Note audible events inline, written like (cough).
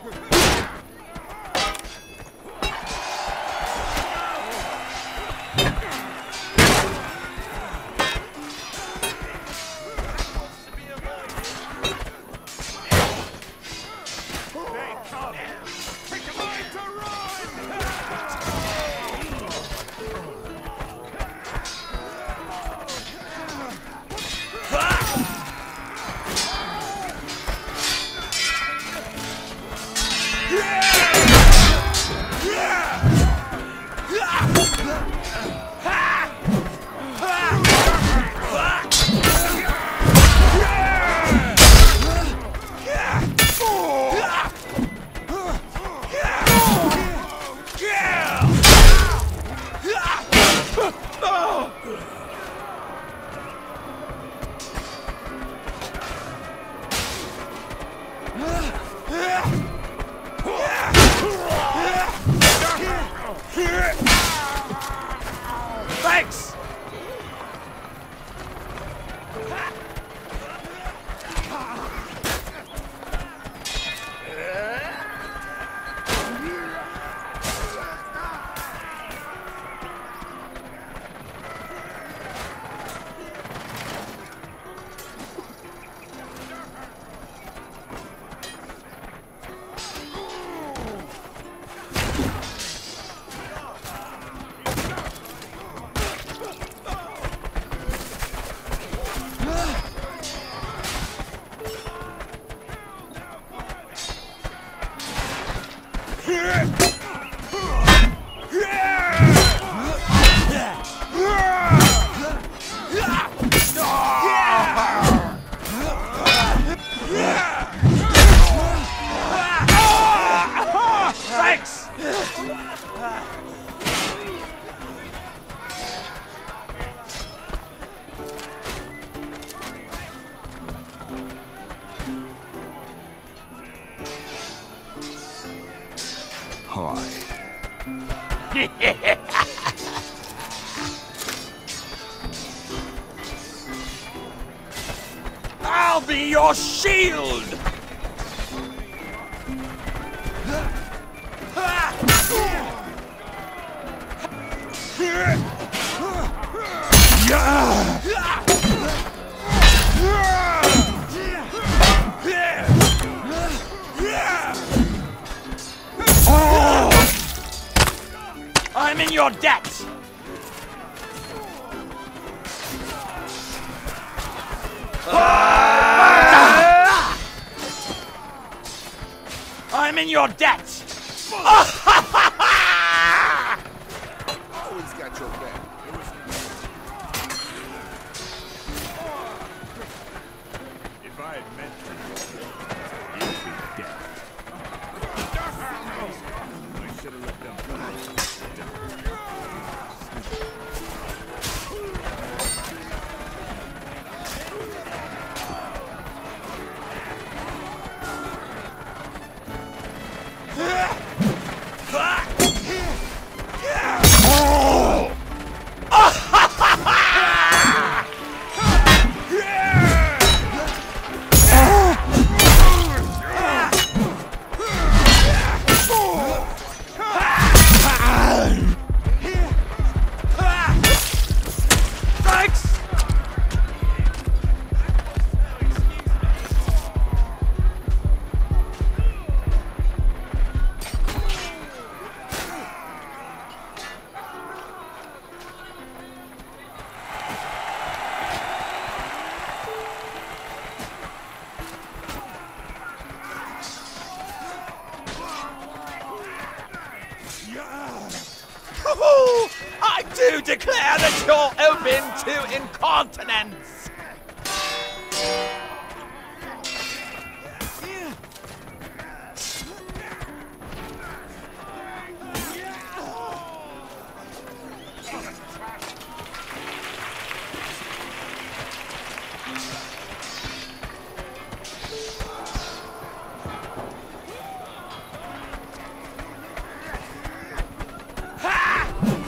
Oh! Thanks! Thanks! (laughs) I'll be your shield! (laughs) I'm in your debt! I'm in your debt! Oh, Always got your back. If I had meant to, you declare that you're open to incontinence?